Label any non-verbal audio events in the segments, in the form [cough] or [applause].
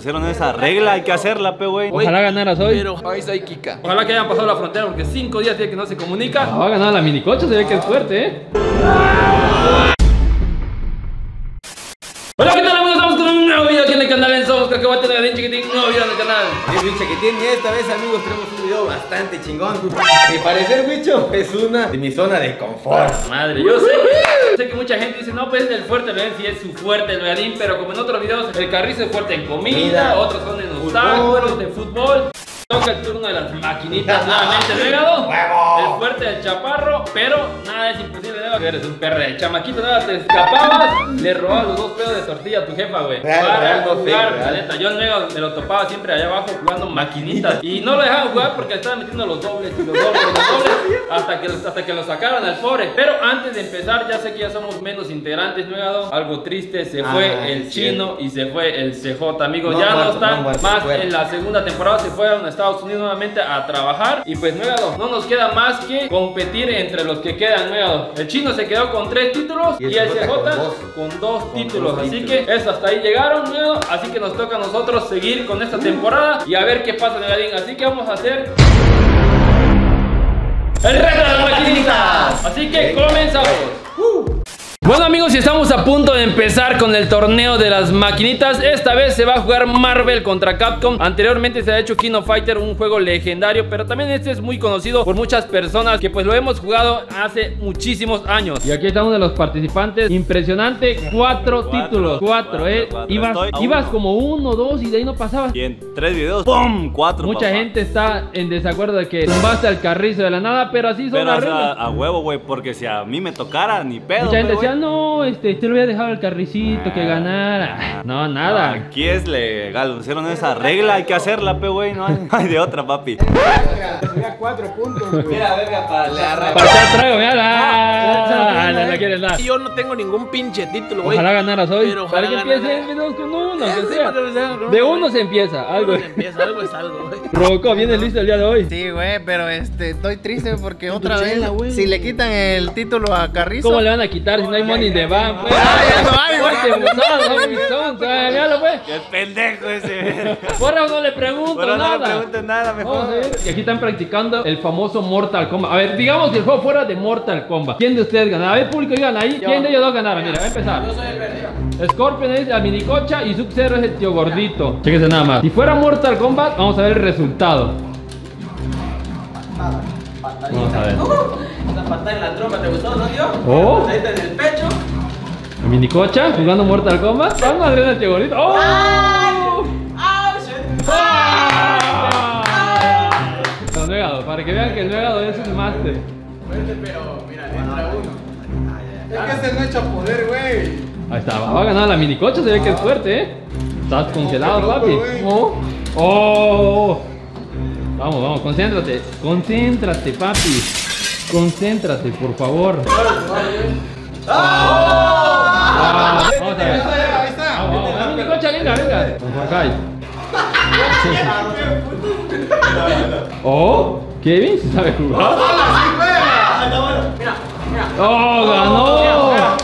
Pusieron esa regla, hay que hacerla, pe, güey. Ojalá ganaras hoy. Pero ahí está Kika. Ojalá que hayan pasado la frontera porque cinco días tiene que no se comunica. va a ganar la minicocha, se ve que es fuerte, ¿eh? Canal en Somos Cacahuate Negadín Chiquitín, nuevo video en el canal. Es Wicho que tiene esta vez amigos tenemos un video bastante chingón Mi parecer Wicho es una de mi zona de confort Madre, yo sé que, sé que mucha gente dice, no, pues el fuerte Legadín sí es su fuerte el Legadín, pero como en otros videos, el carrizo es fuerte en comida, Comida, otros son en obstáculos, de fútbol. Toca el turno de las maquinitas nuevamente, Legado. [laughs] El fuerte del chaparro, pero nada es imposible, Legado. Eres un perro de chamaquito, nada, te escapabas, le robabas los dos pedos de tortilla a tu jefa, güey. Para jugar, fake, la neta. Yo, Legado, me lo topaba siempre allá abajo jugando maquinitas. Y no lo dejaban jugar porque estaba metiendo los dobles y los dobles y los dobles hasta que, hasta que lo sacaron al pobre. Pero antes de empezar, ya sé que ya somos menos integrantes, Legado. Algo triste, se fue Ah, el es chino y se fue el CJ, amigos. No ya no están no muerto, más fuera. en la segunda temporada se fueron a Estados Unidos nuevamente a trabajar y pues Nuegado, no nos queda más que competir entre los que quedan Nuegado. El chino se quedó con tres títulos y Y el, CJ con dos. con dos Con títulos. dos así títulos. que eso hasta ahí llegaron Nuegado, así que nos toca a nosotros seguir con esta temporada y a ver qué pasa Nuegadín. Así que vamos a hacer el reto de las maquinitas. Así que comenzamos. Bueno amigos, y estamos a punto de empezar con el torneo de las maquinitas Esta vez se va a jugar Marvel contra Capcom Anteriormente se ha hecho King of Fighter, un juego legendario Pero también este es muy conocido por muchas personas Que pues lo hemos jugado hace muchísimos años Y aquí está uno de los participantes Impresionante, cuatro, Cuatro, títulos Cuatro, cuatro, eh cuatro. Ibas, a ibas uno. como uno, dos y de ahí no pasabas Y en tres videos, ¡pum! Cuatro. Mucha papá. gente está en desacuerdo de que tumbaste al carrizo de la nada Pero así son Pero las reglas a huevo, güey, porque si a mí me tocara, ni pedo. Mucha gente decía, no, este, te lo voy a dejar al carricito que ganara. No, nada. Aquí es legal, pusieron esa regla, hay que hacerla, pe, güey, no hay, de otra, papi. Mira, verga, para la Para trago, mira. Ah, no la quieres dar. Yo no tengo ningún pinche título, güey. Ojalá ganaras hoy. Pero Para que ojalá empiece con uno, Eh. De uno se empieza, algo. Se empieza, algo es algo, güey. Robocop, viene listo el día de hoy. Sí, güey, pero este, estoy triste porque otra vez, si le quitan el título a Carrizo. ¿Cómo le van a quitar si no hay money de van? Pues? Ah, ya no hay, güey. Míralo, pues. Qué pendejo ese. Porra, no le pregunto Pero no nada. le pregunten nada, Vamos a mejor. ver. Y aquí están practicando el famoso Mortal Kombat. A ver, digamos que el juego fuera de Mortal Kombat. ¿Quién de ustedes ganará? A ver, público, digan ahí. ¿Quién de ellos dos ganará? Mira, va a empezar. Yo soy el Scorpion es la minicocha y Sub-Zero es el tío gordito. Chéquese nada más. Si fuera Mortal Kombat, vamos a ver el resultado. Vamos a ver. [laughs] Una patada en la trompa, ¿te gustó, no, tío? Oh. Ahí está en el pecho La minicocha jugando Mortal Kombat. Vamos a ver al tío gordito. ¡Oh! ¡Ah! Los nuegados, para que vean que el nuegado es un máster. Es que se no echa poder, güey. Ahí está, va a ganar la minicocha, se ve que es fuerte, ¿eh? Estás congelado, papi. Oh, oh. Vamos, vamos, concéntrate. Concéntrate, papi. Concéntrate, por favor. Ah, [laughs] Vamos a ver. Ahí está. Vamos, vamos, venga, venga. Kai. Oh, Kevin, ¿sí sabe jugar? ¡Oh, ganó!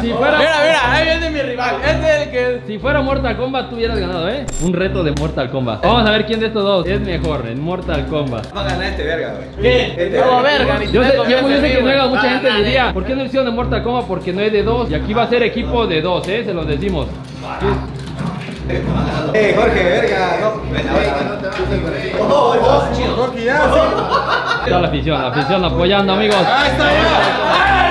Si fuera, Mira, mira, ahí viene mi rival. Este es el que. si fuera Mortal Kombat, tú hubieras ganado, ¿eh? Un reto de Mortal Kombat. Vamos a ver quién de estos dos es mejor en Mortal Kombat. Va a ganar este verga, güey ¿Qué? Este No, verga. Yo sé, yo, sé que güey. mucha gente diría, eh. ¿por qué no hicieron de Mortal Kombat? Porque no es de dos. Y aquí va a ser equipo de dos, ¿eh? Se los decimos. Eh, Jorge, verga, no Ven, ahora, ahora. Rocky, ya. Está la afición, la afición apoyando, amigos. Ahí está, ya.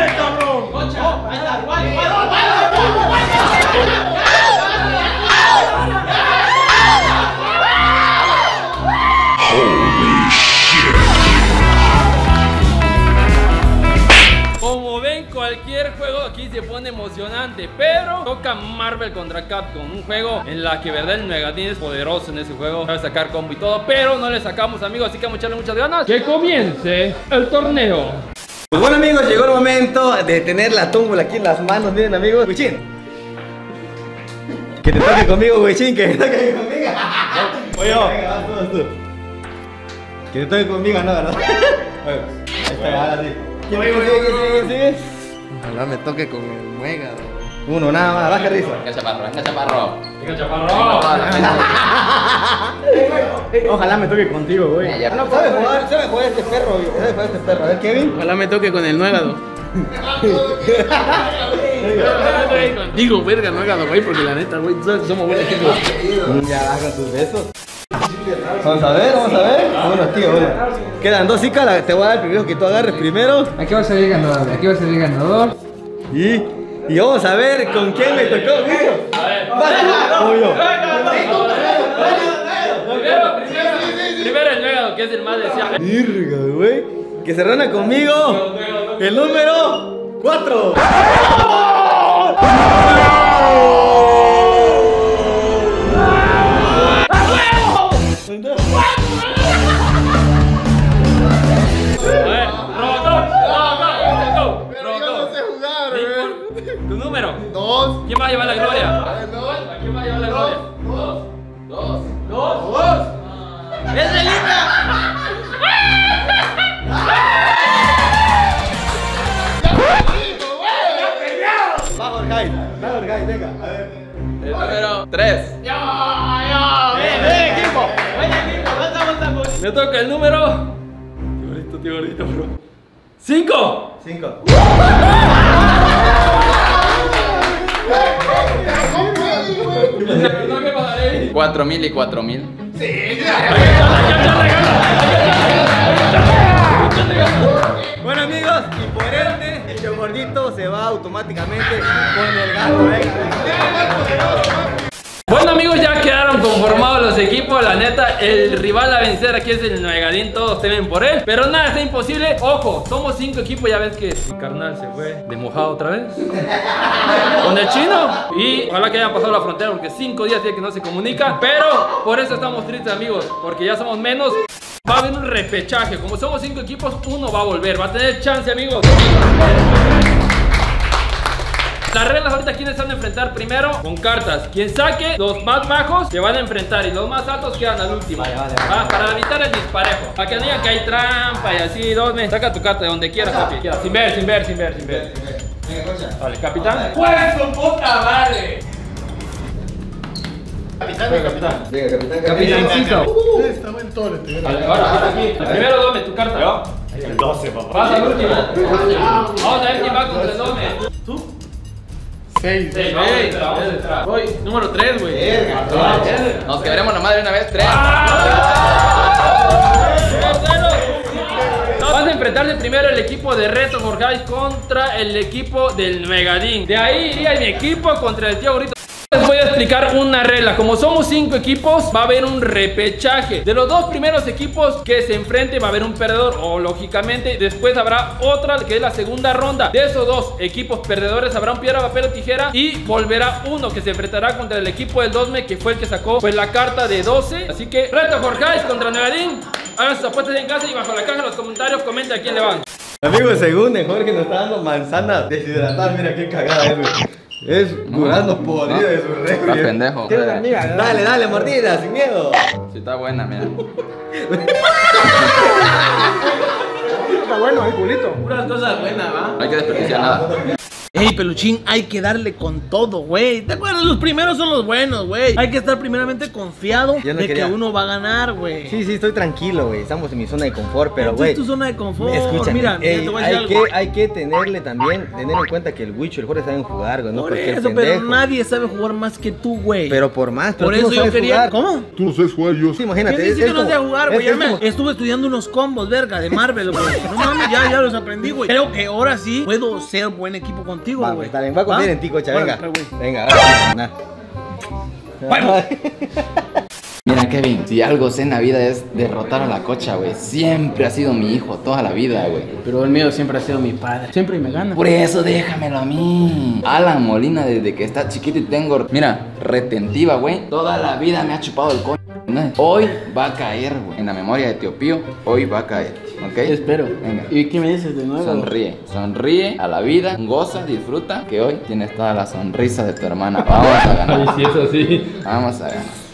Se pone emocionante, pero toca Marvel contra Capcom, un juego en la que verdad el Megadin es poderoso en ese juego, sabe sacar combo y todo, pero no le sacamos amigos, así que vamos a echarle muchas ganas. Que comience el torneo. Pues bueno amigos, llegó el momento de tener la tómbola aquí en las manos, miren amigos Wichín Que te toque conmigo, Wichín, que te toque conmigo [laughs] Oye, vas, tú. Que te toque conmigo, no, ¿verdad? [laughs] Ahí está, ahora sí ¿Quién sigue, quién sigue, quién sigue? Ojalá me toque con el muega. Uno, nada más, baja risa Venga, chaparro, venga, chaparro. Venga, chaparro. [laughs] Ojalá me toque contigo, güey. Ya, ya. No, sabe jugar, sabe jugar este perro, güey. Sabe jugar este perro. A ver, Kevin. Ojalá me toque con el nuegado. [laughs] Digo, verga, nuegado, güey, porque la neta, güey, somos buenos [laughs] equipos. Ya, hagan tus besos. Vamos a ver, vamos a ver. Bueno, tío, bueno. Quedan dos chicas, te voy a dar primero que tú agarres primero. Aquí va a salir ganador, aquí va a salir ganador. Y, y vamos a ver con quién me tocó, bicho. A ver. Primero, primero. Primero el nuevo, que es el más deseable. Virga, güey. Que se reúna conmigo. El número 4. Número. Dos. ¿Quién va a llevar la gloria? Dos. ¿A quién va a llevar la gloria? Dos. Dos. Dos. ¡Es delita! Va Jorge, va Jorge, venga. A ver. El número 3. ¡Ven, equipo! ¡Ven, equipo! ¡Vamos, vamos, vamos! Me toca el número. Tío gordito, tío gordito, bro. ¡Cinco! 5. 4000 y 4000. Bueno amigos, y por ende, el gordito se va automáticamente con el gato, venga. Bueno amigos, ya quedaron conformados los equipos, la neta, el rival a vencer aquí es el Nuegadín, todos temen por él, pero nada, está imposible, ojo, somos cinco equipos, ya ves que mi carnal se fue de mojado otra vez, con el chino, y ojalá que hayan pasado la frontera, porque cinco días tiene que no se comunica, pero por eso estamos tristes amigos, porque ya somos menos, va a haber un repechaje, como somos cinco equipos, uno va a volver, va a tener chance amigos. Las reglas ahorita quiénes se van a enfrentar primero con cartas. Quien saque los más bajos se van a enfrentar y los más altos quedan al último. Vale, vale, ah, para evitar el disparejo. Para que no digan que hay trampa y así, Dos ¿dónde? Saca tu carta de donde quieras, papi. Sin ver, sin ver, sin ver, sin ver. Vale, capitán. ¡Pues su puta madre! Capitán, Oye, capitán. Venga, capitán, capitán. Capitancito. Uh, está. Ahora, aquí. Primero, Dome, tu carta. ¿Yo? El 12, papá. Pasa el último. Vamos a ver quién va contra el Dome. ¿Tú? 6. Voy, número 3, güey. Nos quedaremos la madre una vez, 3. Van a enfrentarse primero el equipo de Reto Forjais contra el equipo del Megadín. De ahí iría mi equipo contra el tío Gorito. Les voy a explicar una regla. Como somos cinco equipos, va a haber un repechaje. De los dos primeros equipos que se enfrenten, va a haber un perdedor. O lógicamente, después habrá otra que es la segunda ronda. De esos dos equipos perdedores, habrá un piedra, papel o tijera. Y volverá uno que se enfrentará contra el equipo del Dosme, que fue el que sacó pues, la carta de 12. Así que, Reto Jorge contra Megadín. Hagan sus apuestas en casa y bajo la caja en los comentarios comenten a quién le van. Amigos, según Jorge nos está dando manzanas deshidratadas, mira qué cagada güey. Es durazno podrido de su Está refri. pendejo. Dale, dale, mordida, sin miedo. Sí, está buena, mira. Está bueno, el culito. Puras cosas buenas, ¿va? No hay que desperdiciar nada. Ey, peluchín, hay que darle con todo, güey. ¿Te acuerdas? Los primeros son los buenos, güey. Hay que estar primeramente confiado Yo no de quería. que uno va a ganar, güey. Sí, sí, estoy tranquilo, güey. Estamos en mi zona de confort, pero, güey. es tu zona de confort. Escúchame, Mira, mira, ey, te voy a decir hay, algo. que, hay que tenerle también, tener en cuenta que el Wicho y el Jorge saben jugar, güey, no Por eso, pendejo. pero nadie sabe jugar más que tú, güey. Pero por más, pero Por tú eso no yo sabes quería. jugar. ¿Cómo? Tú no sabes jugar, yo Sí, imagínate. ¿Quién dice es que no sé jugar, güey? es como- Estuve estudiando unos combos, verga, de Marvel, güey. No mames, ya, ya los aprendí, güey. Creo que ahora sí puedo ser buen equipo contigo, Va, güey. güey, está bien, va a confiar ¿Va? en ti, cocha, Órale, venga. [laughs] Mira, Kevin, si algo sé en la vida es derrotar a la cocha, güey. Siempre ha sido mi hijo, toda la vida, güey. Pero el mío siempre ha sido mi padre. Siempre me gana. Por eso déjamelo a mí. Alan Molina, desde que está chiquito y tengo, mira, retentiva, güey. Toda la vida me ha chupado el coño. Hoy va a caer, güey. En la memoria de Tío Pío, hoy va a caer. ¿Ok? Espero. Venga. ¿Y qué me dices de nuevo? Sonríe, sonríe a la vida, goza, disfruta, que hoy tienes toda la sonrisa de tu hermana. Vamos a ganar. [laughs] sí, eso sí. Vamos a ganar.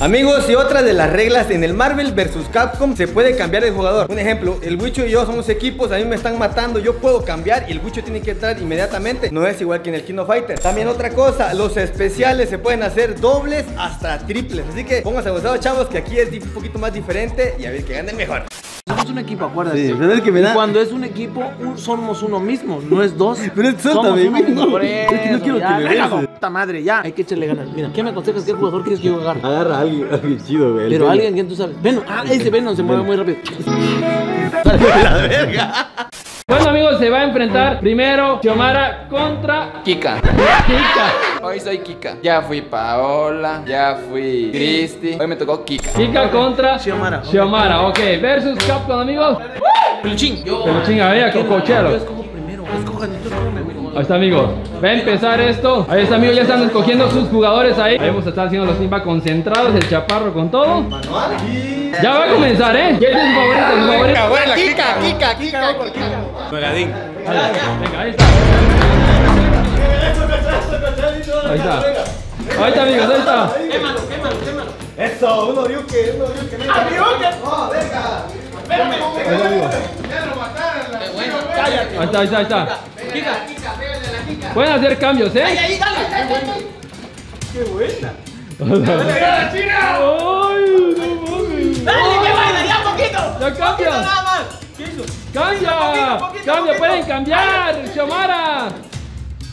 Amigos, y otra de las reglas en el Marvel vs Capcom se puede cambiar el jugador. Un ejemplo, el Wicho y yo somos equipos, a mí me están matando, yo puedo cambiar y el Wicho tiene que entrar inmediatamente. No es igual que en el Kino Fighter. También otra cosa, los especiales se pueden hacer dobles hasta triples. Así que pónganse abusados, chavos, que aquí es un poquito más diferente y a ver que ganen mejor. Somos un equipo, acuérdate. Sí, pero es que me da- Y Cuando es un equipo, un- somos uno mismo, no es dos. [laughs] Pero somos uno mismo. Es que no quiero ya, que me. Puta madre, ya. Hay que echarle ganas. Mira, ¿qué me aconsejas? ¿Qué jugador quieres que yo agarre? Agarra a alguien, alguien chido, güey. Pero alguien que tú sabes. Venom, ah, ese Venom se mueve muy rápido. [laughs] la verga. Bueno amigos, se va a enfrentar primero Xiomara contra Kika. Kika. Hoy soy Kika. Ya fui Paola, ya fui Cristi. Hoy me tocó Kika. Kika contra Xiomara. Xiomara, ok. Versus Capcom, amigos. Peluchín, yo. Pero chinga, vea, Yo cocochero. escojo primero. Escojan, tú güey. Ahí está, amigo. Va a empezar esto. Ahí está, amigo. Ya están escogiendo sus jugadores ahí. Ahí vamos a estar haciendo los timba concentrados. El chaparro con todo. Ya va a comenzar, ¿eh? ¿Quién es su favorito? Su favorito. Kika, Kika, Kika, Kika. Venga, ahí está. Ahí está. Ahí está, amigos. Ahí está. Eso, uno Ryuke, uno Ryuke. ¡Ah, Ryuke! ¡Oh, venga! Ahí está, ahí está, ahí está. Pueden hacer cambios, ¿eh? ¡Ay, ¡Qué buena! [laughs] ¡Ay, no mames! ¡Dale, que baila! ¡Ya poquito! ¡Ya cambia! ¡Nada más! ¡Cambia! poquito, ¡Cambia! poquito. ¡Pueden cambiar! ¡Xiomara!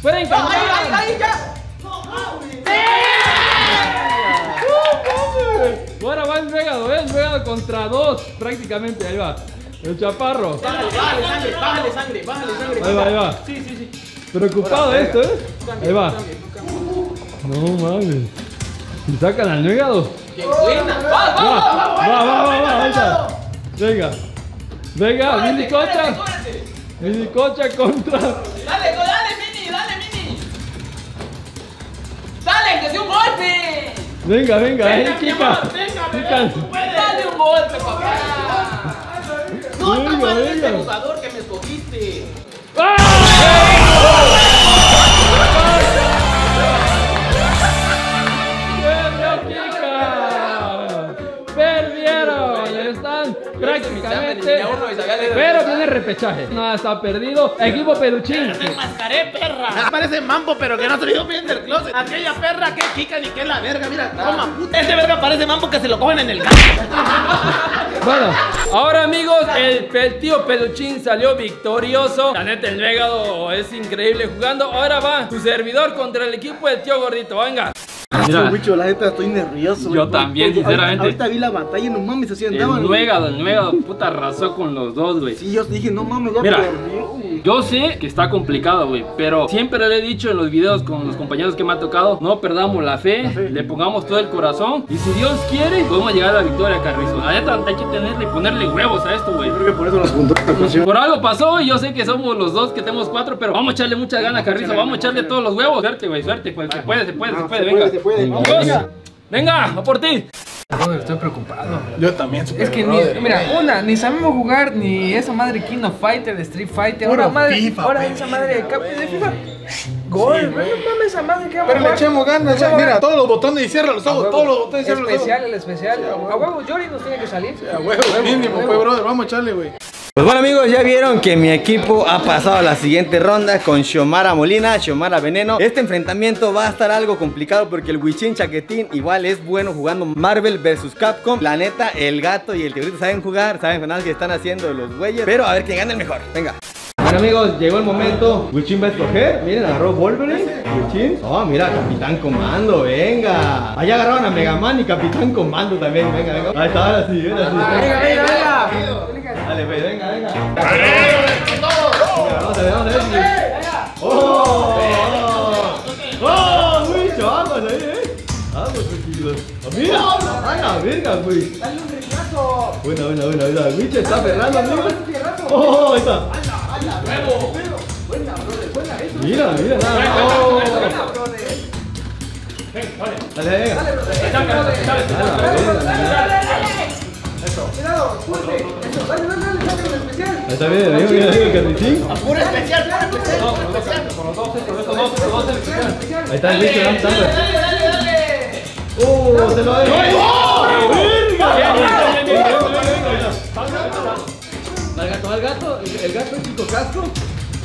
¡Pueden ¡No, ahí, ahí, cambiar! ahí, ya! Ahora va el Vegado, ¿eh? El Vegado contra dos, prácticamente. Ahí va. El chaparro. Bájale sangre, bájale sangre, bájale sangre. Ahí va, ahí va. Sí, sí, sí. Preocupado esto, ¿eh? Ahí va. No mames. ¿Y sacan al Vegado? ¡Qué buena! ¡Va, va, Va, va, va! va, ahí. Venga. Venga, Mini Cocha. Mini Cocha contra. ¡Dale, dale, Mini! ¡Dale, Mini! ¡Dale, que sea un golpe! Venga, venga, ahí, Venga, Kika. amor, venga, Kika. puedes. ¡Dale un golpe, papá! ¡No, Venga, está mal este venga. jugador que me escogiste! ¡Perdió Pero tiene repechaje. No, está perdido. Equipo Peluchín. ¡Mascaré, perra! Parece mambo, pero que no ha salido bien del closet. Aquella perra que Kika ni que es la verga, mira, toma puta. Ese verga parece mambo que se lo cogen en el gato. [laughs] Bueno, ahora amigos, el, el tío Peluchín salió victorioso. La neta, el Vegado es increíble jugando. Ahora va su servidor contra el equipo del tío Gordito. Venga. Mira, Mucho, la neta, estoy nervioso. Yo también, sinceramente. Ahorita vi la batalla, no mames, así el andaban. güey. Nuegado, el Nuegado, puta arrasó con los dos, güey. Sí, yo dije, no mames, ya Mira. perdió. Yo sé que está complicado, güey, pero siempre le he dicho en los videos con los compañeros que me ha tocado, no perdamos la fe, le pongamos todo el corazón y si Dios quiere, podemos llegar a la victoria, Carrizo. La neta, hay que tenerle y ponerle huevos a esto, güey. Creo que por eso nos juntó. Por algo pasó y yo sé que somos los dos que tenemos cuatro, pero vamos a echarle muchas ganas, Carrizo, vamos a echarle todos los huevos. Suerte, güey, suerte, pues se puede, se puede, se puede, venga. se puede. Vamos. Venga, a por ti. Yo también, Es que ni, mira, una, ni sabemos jugar ni esa madre King of Fighter, de Street Fighter, ahora, madre, FIFA, ahora esa madre de, cap- de FIFA. Gol, no mames esa madre que Pero le echemos ganas, mira, todos los botones y cierra los ojos, todos los botones y cierra los ojos. Especial, el especial. A huevo, Jory nos tiene que salir. A huevo, mínimo, pues, brother, vamos a echarle, güey. Pues bueno amigos, ya vieron que mi equipo ha pasado a la siguiente ronda con Xiomara Molina, Xiomara Veneno. Este enfrentamiento va a estar algo complicado porque el Wichin Chaquetín igual es bueno jugando Marvel vs Capcom. La neta, el gato y el tigrito saben jugar, saben nada que están haciendo los güeyes. Pero a ver quién gana el mejor. Venga. Bueno amigos, llegó el momento. Wichin va a escoger. Miren, agarró Wolverine. Wichin. Oh, mira, Capitán Comando, venga. Allá agarraron a Mega Man y Capitán Comando también. Venga, venga. Ahí está, ahora sí, ahora sí. Venga, venga, venga. Dale, pues, venga, venga. Vamos a ver, vamos a ver. ¡Oh! ¡Oh! ¡Muy chavos ahí, eh! Vamos, tranquilos. ¡Ah, ¡Mira! ¡A la verga, güey! ¡Dale un retraso! Buena, buena, buena, buena. Wiche está aferrando, amigo. ¡Oh! Ahí está. Mira, mira, nada. ¡Oh! Dale, venga. Ahí está bien, amigo, mira, amigo, Carlitín. Puro especial, puro especial. Ahí está el bicho, ¿no? Está- ¡Oh! ¡Se lo ha Va el va el gato, el, el gato chico casco.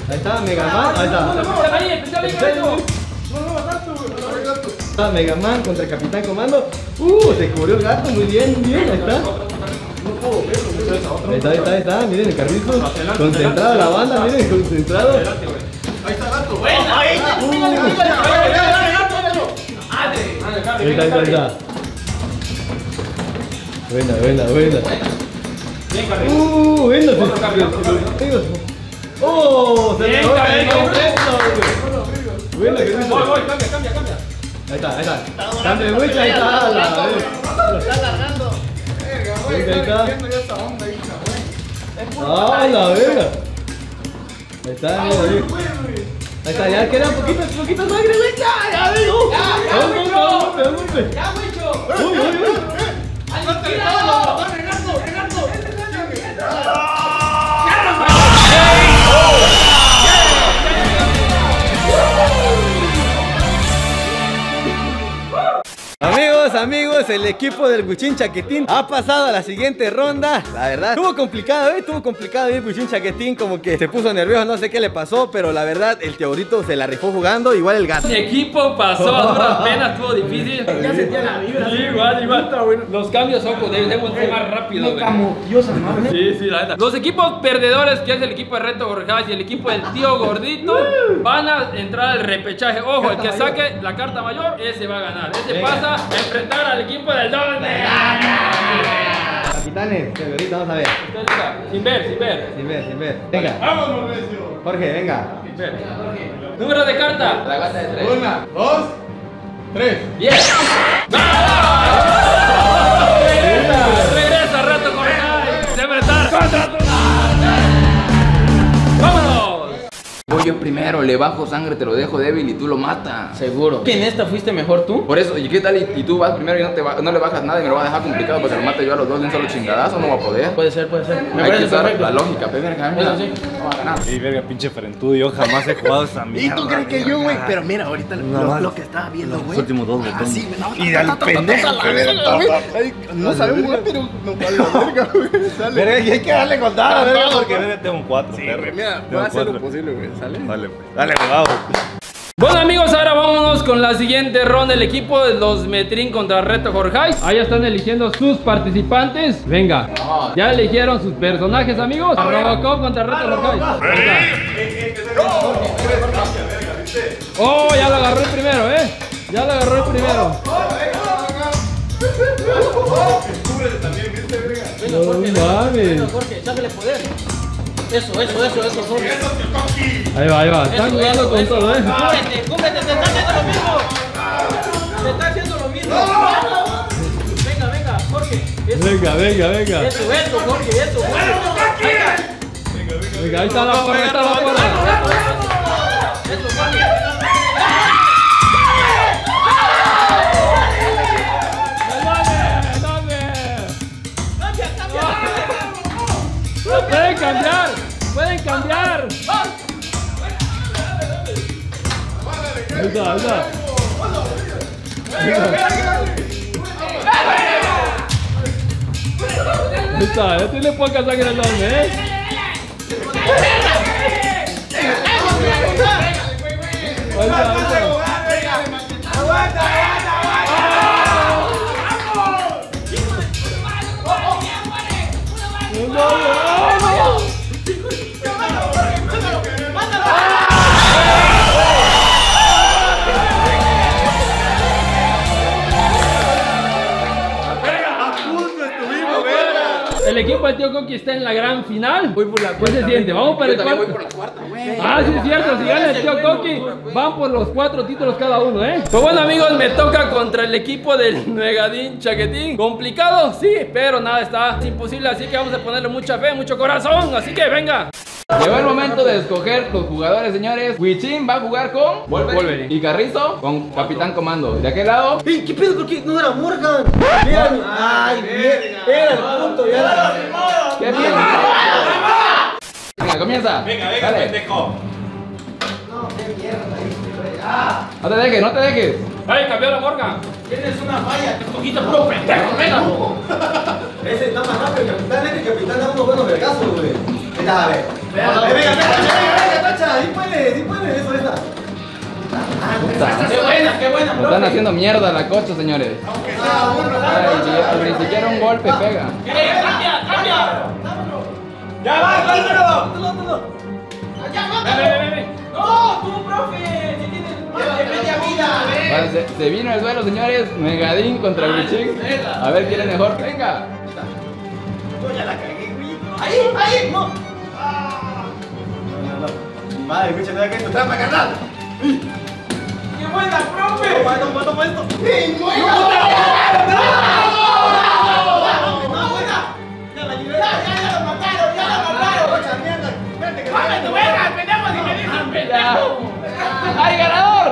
Ahí está, Mega Man. Ahí está. Ahí, especial ahí, gato. Está Mega Man contra Capitán Comando. ¡Uh! Se cubrió el gato. Muy bien, muy bien. Ahí está. Ahí está, ahí está, ahí está. Miren el carrito. Concentrado la banda, miren, concentrado. Ahí está, ahí está, ahí está. Buena, buena, buena. Uh, se- se- ¡Oh! Que Voy, voy, cambia, cambia, cambia. Ahí está, ahí está. Cambio de mucha, ahí está. Alargando. Ahí güey. ¡Ah, la verga! Ahí está. Ahí ya queda poquito, poquito sangre, güey. Ya, ya, digo. Ya, ya, ya, ¡Ya, Wicho! Uy, uy, uy. Amigos, amigos, el equipo del Buchín Chaquetín ha pasado a la siguiente ronda. La verdad, estuvo complicado, ¿eh? Estuvo complicado. El Buchín Chaquetín como que se puso nervioso, no sé qué le pasó, pero la verdad, el teorito se la rifó jugando, igual el gato. Mi equipo pasó a duras penas, estuvo difícil. Ya sentía la vibra. Sí, igual, igual. Los cambios, ojo, debemos ser más rápido, güey. Sí, sí, la neta. Los equipos perdedores, que es el equipo de Reto Gorjás y el equipo del tío Gordito, van a entrar al repechaje. Ojo, el que saque la carta mayor, ese va a ganar. Ese pasa a enfrentar al equipo del Don. Capitanes, ahorita vamos a ver. Sin ver, sin ver. Sin ver, sin ver. Venga. Jorge, venga. sin ver. Número de carta. La gata de tres. Una, dos, tres. Yes. Regresa Reto Gorjás. Se enfrentar contra tu- Voy yo primero, le bajo sangre, te lo dejo débil y tú lo matas. Seguro. ¿Que en esta fuiste mejor tú? Por eso, ¿y qué tal? Y, y tú vas primero y no, te va- no le bajas nada y me lo vas a dejar complicado porque lo mate yo a los dos de un solo chingadazo, no va a poder. Puede ser, puede ser. Me Hay que parece usar perfecto. la lógica, pe, verga, mira. Eso sí. No va a ganar. Sí, verga, pinche frentudo. Yo jamás he jugado esa [laughs] mierda. ¿Y tú crees que yo, güey? Pero mira, ahorita No, lo, que estaba viendo, Los güey. últimos dos botones. Así, güey, no, Y al pendejo. No sabemos pero no vale la verga, güey. Verga, y hay que darle contada, verga, porque verga, tengo cuatro. Sí, perro. güey, mira, voy a hacer lo posible, güey. ¿Sale? Dale, pues. Dale, jugado. Bueno amigos, ahora vámonos con la siguiente ronda. El equipo de los Metrín contra Reto Jorjais. Ahí están eligiendo sus participantes. Venga, ya eligieron sus personajes, amigos. Robocop contra Reto Jorjais. Oh, ya lo agarró el primero, eh. Ya lo agarró el primero. No mames. Jorge, poder. Eso, eso, eso, eso, Jorge. Ahí va, ahí va. Están Eso, jugando eso, con eso. todo, eh. Cúbrete, cúbrete, te está haciendo lo mismo. Te está haciendo lo mismo. Venga, venga, Jorge. Eso, Venga, venga, venga. eso, eso, Jorge, eso. Ahí está. Venga, ahí está la porra, ahí está la porra. Ahí está, ahí está. Ya tiene poca sangre el hombre, eh. Ahí está, ahí está. Equipo del tío Coqui está en la gran final. ¿Qué se siente? Vamos para el también voy cuarto. por la cuarta, güey. Ah, sí es cierto, si gana el tío Coqui, van por los cuatro títulos cada uno, ¿eh? Pues bueno amigos, me toca contra el equipo del [laughs] Negadín Chaquetín. Complicado, sí, pero nada, está imposible, así que vamos a ponerle mucha fe, mucho corazón, así que venga. Llegó el momento de escoger los jugadores, señores. Huichín va a jugar con Wolverine. Y Carrizo con Capitán Comando. De aquel lado, Ey, ¿Qué pedo? ¿Por qué no era Morgan? Mira, ay. Era el punto, ya era. ¿qué piensas? Venga, comienza. Venga, venga, Dale. pendejo. No te dejes, no te dejes. ¡Ay, cambió la Morgan! Tienes una falla, te escogiste puro pendejo, venga. [laughs] Ese está más rápido, el capitán. Este capitán da unos buenos vergazos, güey. Venga, a ver. Venga, Venga, venga, tacha. Sí puede. Eso, esta. Qué buena, qué buena, Me están haciendo mierda la cocha, señores. Ay, ni, ni siquiera un golpe pega. ¡Eh, cambia, cambia! Ya va, vámonos. ¡Ven, ven, ven, ven! ¡No, tú, profe! Si tienes más de media vida, se, se vino el duelo, señores. Megadín contra Wiching. A ver quién es mejor. Venga. Ahí, ahí, no. Madre, escucha, mira que esto trampa, carnal. ¡Qué buena, profe! Toma, toma, toma esto. ¡No, buena! ¡Ya la liberé! ¡Ya, ya, ya lo mataron! ¡Ya lo mataron! ¡Dame tu verga, pendejo! ¡Si me dicen pendejo! ¡Hay ganador! ¡Hay ganador,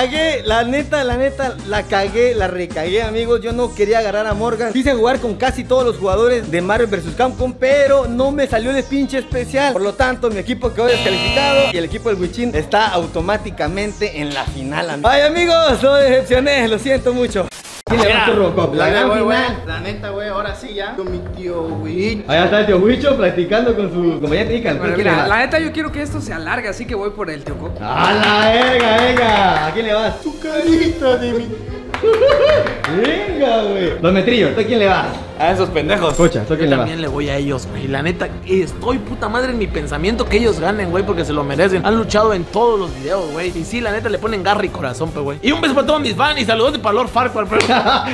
cagué, la neta, la neta, la cagué, la recagué, amigos. Yo no quería agarrar a Morgan. Quise jugar con casi todos los jugadores de Marvel vs. Capcom, pero no me salió de pinche especial. Por lo tanto, mi equipo quedó descalificado y el equipo del Wichin está automáticamente en la final. am- Ay, amigos, lo decepcioné, lo siento mucho. ¿Quién le va a hacer Robocop? La gran final. La neta, güey, ahora sí ya. Con mi tío, güey. Allá está el tío Huicho practicando con su ¿Quién le mira, va? la neta yo quiero que esto se alargue, así que voy por el tío Coco. ¡A la verga, venga! ¿A quién le vas? Tu carita de mi. [laughs] venga, güey. Don Metrillo, ¿tú a quién le vas? A esos pendejos. Escucha, ¿tú a Yo también le voy a ellos, güey. La neta, estoy puta madre en mi pensamiento que ellos ganen, güey, porque se lo merecen. Han luchado en todos los videos, güey. Y sí, la neta, le ponen garra y corazón, pe, güey. Y un beso para todos mis fans y saludos para Lord Farquhar, [laughs] pero...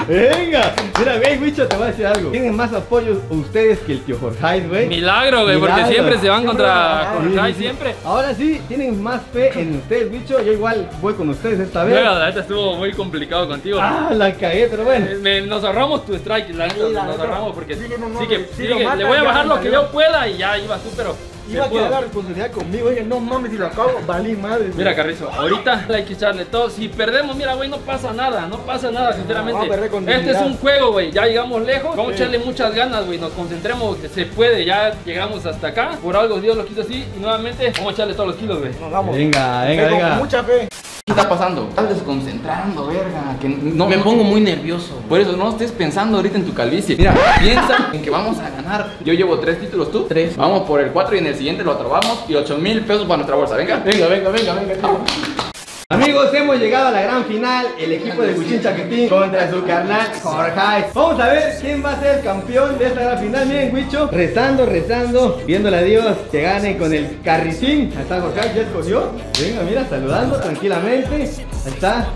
Venga, mira, ve, Huicho, te voy a decir algo. Tienen más apoyos ustedes que el tío Jorge, güey. Milagro, güey, porque siempre se van Siempre contra. Jorge, Sí, sí. siempre. Ahora sí, tienen más fe en ustedes, Huicho. Yo igual voy con ustedes esta vez. La neta estuvo muy complicado contigo. Ah, la cagué, pero bueno. Eh, me- nos ahorramos tu strike, la neta, nos porque sí, no, que, sí que le voy a bajar lo que yo pueda y ya ibas tú, pero Iba a quedar la responsabilidad conmigo. Oye, no mames, si lo acabo, valí madre. Mira, Carrizo, ahorita hay que echarle todo. Si perdemos, mira, güey, no pasa nada, no pasa nada, sinceramente. Vamos con este es un juego, güey, ya llegamos lejos. Vamos a Sí. echarle muchas ganas, güey, nos concentremos, que se puede, ya llegamos hasta acá. Por algo Dios lo quiso así y nuevamente vamos a echarle todos los kilos, güey. Venga, venga, venga. mucha fe. ¿Qué está pasando? Estás desconcentrando, verga. Que no, Me pongo muy nervioso. Por eso no estés pensando ahorita en tu calvicie. Mira, piensa [laughs] en que vamos a ganar. Yo llevo tres títulos, tú. Tres. Vamos por el cuatro y en el siguiente lo trabamos y ocho mil pesos para nuestra bolsa. Venga. Venga, venga, venga, venga. Amigos, hemos llegado a la gran final. El equipo de Cuchín Chaquetín contra su carnal Jorge. Vamos a ver quién va a ser el campeón de esta gran final. Miren, Huicho, rezando, rezando, viéndole a Dios que gane con el carricín. Ahí está Jorge, ya escogió. Venga, mira, saludando tranquilamente. Ahí está.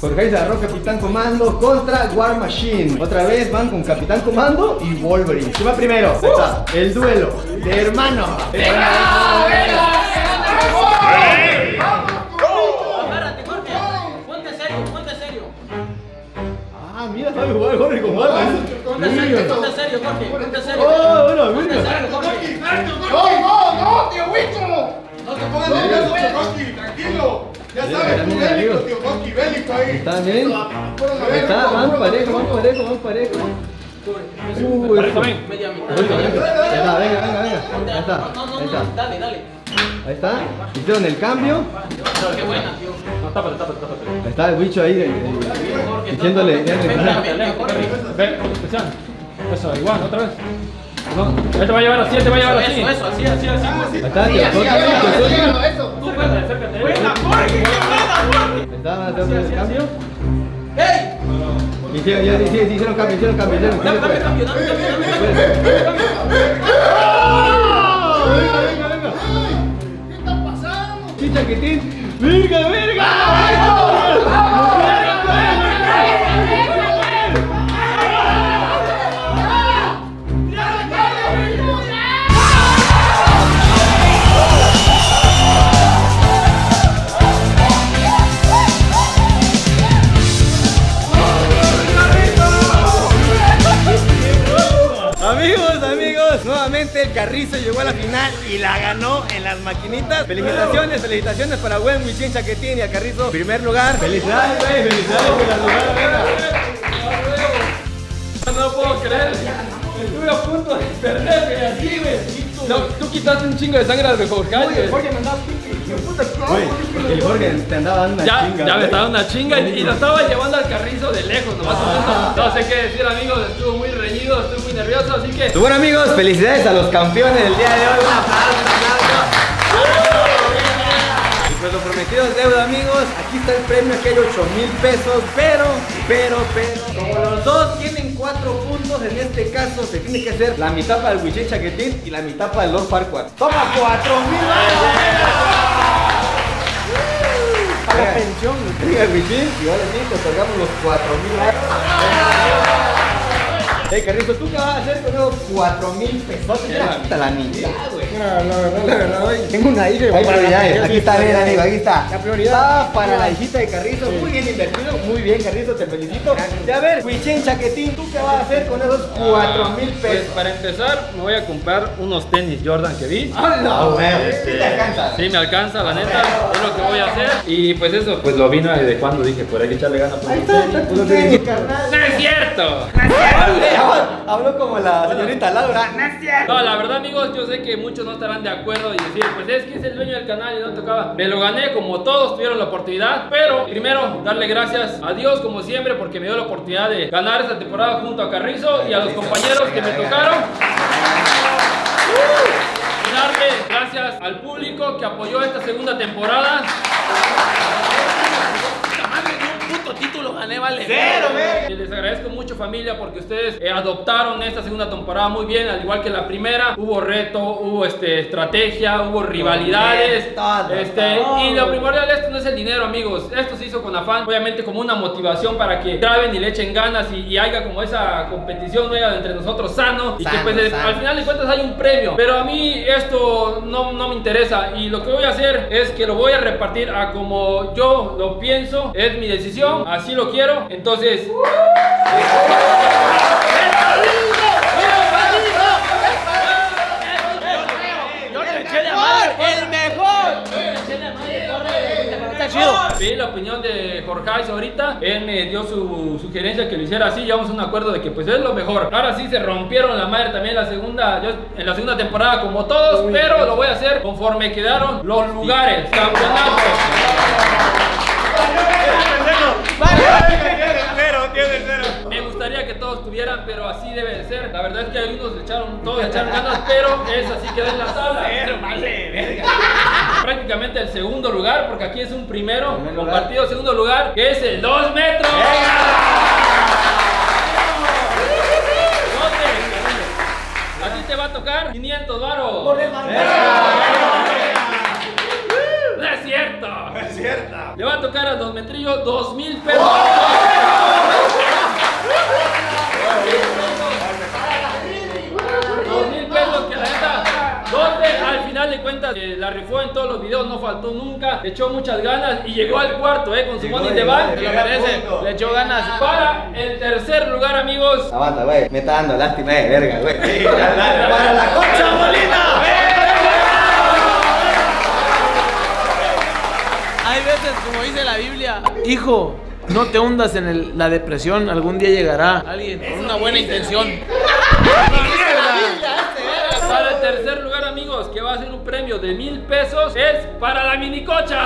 Jorge se agarró Capitán Comando contra War Machine. Otra vez van con Capitán Comando y Wolverine. ¿Quién va primero? Ahí está. El duelo de hermanos. Ponte serio, ponte serio, Jorge. Ponte serio. Oh, bueno, Ponte mira. serio, Jorge. ¡No, no, no, tío Wicho! No te pongas nervioso, Chocoqui, tranquilo. Ya sabes, tú bélico, tío Coqui, bélico ahí. Está bien. Ahí está, van parejo, van parejo, van parejo. Uh, ven. Media mitad. Venga, venga, venga. Ahí está, No, no, ahí no, está. dale, dale. Ahí está. Hicieron el cambio. Qué buena, tío. No, tápate, tápate, tápate. Ahí está el bicho ahí Jorge, diciéndole. Eso, igual, otra vez. No, él te va a llevar así, él te va a llevar así. Eso, eso, así, así, así. Ahí está, tío. Tú, acércate. Jorge, Jorge. Ahí está, el cambio. ¡Ey! Hicieron, ya, sí, sí, hicieron cambio, hicieron cambio, hicieron Dame, dame cambio. cambio, dame cambio, dame cambio. Maquinitas. Felicitaciones, felicitaciones para buen Wichín Chaquetín y a Carrizo. Primer lugar. Felicidades, güey, felicidades por la lugar, venga. No lo puedo creer. Estuve a punto de perder, güey, así, güey. No, tú quitaste un chingo de sangre de Jorge, güey. Güey, porque el Jorge te andaba dando una Ya, chinga. ya me güey. estaba dando una chinga y, y lo estaba llevando al carrizo de lejos, nomás no, no sé qué decir amigos, estuvo muy reñido, estuve muy nervioso, así que Bueno amigos, felicidades a los campeones del día de hoy. Prometido es deuda amigos. Aquí está el premio que hay 8 mil pesos. Pero, pero, pero, como los dos tienen 4 puntos, en este caso se tiene que hacer la mitad para el Wichén Chaquetín y la mitad para el Lord Farquaad. ¡Toma 4 mil Para la pensión. Diga el Wichín y ahora sí te otorgamos los 4 mil Hey, Carrizo, ¿tú qué vas a hacer con esos 4 mil pesos? Hasta la mitad, güey. La verdad, la verdad, Tengo una hija. Hay prioridades. Aquí está, bien, amigo, aquí está. La prioridad. Va para la hijita de Carrizo. Muy bien invertido. Muy bien, Carrizo, te felicito. Y a ver, Huichen Chaquetín, ¿tú qué vas a hacer con esos 4 mil pues pesos? para empezar me voy a comprar unos tenis Jordan que vi. No, güey. Sí te alcanza. Sí, me alcanza, la neta, es lo que voy a hacer. Y pues eso, pues lo vino de cuando dije, por hay que echarle ganas por Ahí está, tu tenis, carnal. ¡No es cierto! Habló como la señorita Laura. No, la verdad, amigos, yo sé que muchos no estarán de acuerdo y decir, pues es que es el dueño del canal y no tocaba. Me lo gané como todos tuvieron la oportunidad, pero primero darle gracias a Dios como siempre porque me dio la oportunidad de ganar esta temporada junto a Carrizo y a los compañeros que me tocaron. Y darle gracias al público que apoyó esta segunda temporada. Madre, ni un puto título gané, vale. Y Les agradezco mucho familia porque ustedes eh, adoptaron esta segunda temporada muy bien, al igual que la primera. Hubo reto, hubo este, estrategia, hubo rivalidades. todo, este, todo. Y lo primordial de esto no es el dinero, amigos. Esto se hizo con afán, obviamente como una motivación para que graben y le echen ganas y, y haya como esa competición nueva entre nosotros sano. Y que Sano, pues sano. al final de cuentas hay un premio. Pero a mí esto no, no me interesa. Y lo que voy a hacer es que lo voy a repartir a como yo lo pienso. Es mi decisión, así lo quiero. Entonces... Chido. Pedí la opinión de Jorge ahorita. Él me dio su sugerencia que lo hiciera así. Llegamos a un acuerdo de que pues es lo mejor. Ahora sí se rompieron la madre también la segunda, yo- en la segunda temporada como todos, pero lo voy a hacer conforme quedaron los lugares. Campeonato. Me gustaría que todos tuvieran, pero así debe de ser. La verdad es que algunos le echaron, todos le [laughs] echaron ganas, pero es así quedó en la tabla. Prácticamente el segundo lugar, porque aquí es un primero, compartido segundo lugar, que es el 2 metros. ¿Dónde? A ti te va a tocar 500 varos. No es cierto. Le va a tocar a Dos Metrillo 2 mil pesos. Dos mil pesos que la neta, donde al final de cuentas eh, la rifó en todos los videos, no faltó nunca, le echó muchas ganas y llegó al cuarto, eh, con su money de bank, lo merece, le echó ganas. Para el tercer lugar, amigos, Aguanta, güey. Me está dando lástima de verga, güey. Para la concha molina. Dice la Biblia, hijo, no te hundas en el- la depresión, algún día llegará alguien con una buena intención. para el tercer lugar, amigos, que va a ser un premio de mil pesos, es para la minicocha.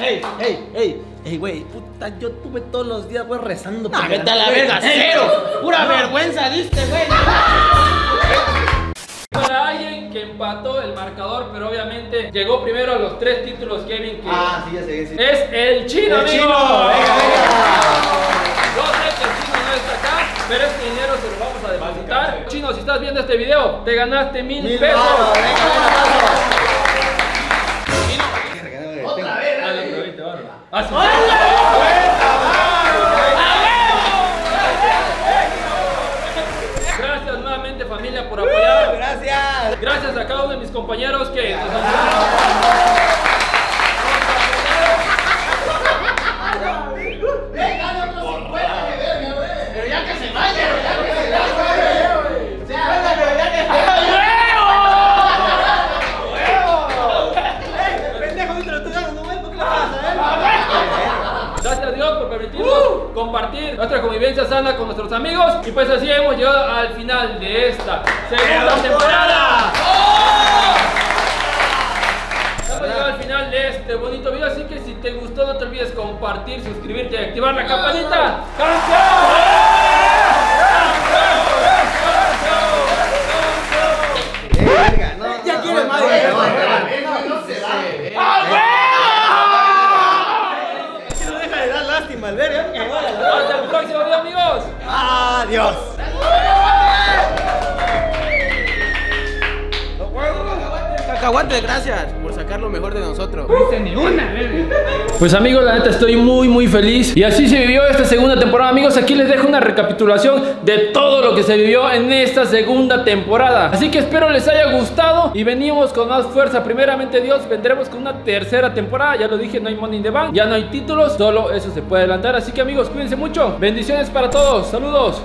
¡Ey, ey, ey! ¡Ey, güey! Puta, yo tuve todos los días, güey, rezando. No, vete a la verga, cero. Pura vergüenza diste, güey. Para alguien que empató el marcador, pero obviamente llegó primero a los tres títulos, Kevin, que Ah, sí, ya sé, sí. es el chino, El amigo. chino, venga, Yo sé que el chino no está acá, pero este dinero se lo vamos a depositar. Chino, si estás viendo este video, te ganaste mil, Mil pesos. venga, un aplauso. Otra vez, dale, pero ahorita, Gracias. A cada uno de mis compañeros que nos ayudaron. Nuestra convivencia sana con nuestros amigos. Y pues así hemos llegado al final de esta segunda temporada. Hemos llegado al final de este bonito video, así que si te gustó no te olvides compartir, suscribirte y activar la campanita. ¡Campeón! Gracias por sacar lo mejor de nosotros. Pues amigos, la neta estoy muy muy feliz y así se vivió esta segunda temporada. Amigos, aquí les dejo una recapitulación de todo lo que se vivió en esta segunda temporada. Así que espero les haya gustado y venimos con más fuerza. Primeramente Dios, vendremos con una tercera temporada. Ya lo dije, no hay money in the bank, ya no hay títulos, solo eso se puede adelantar. Así que amigos, cuídense mucho. Bendiciones para todos. Saludos.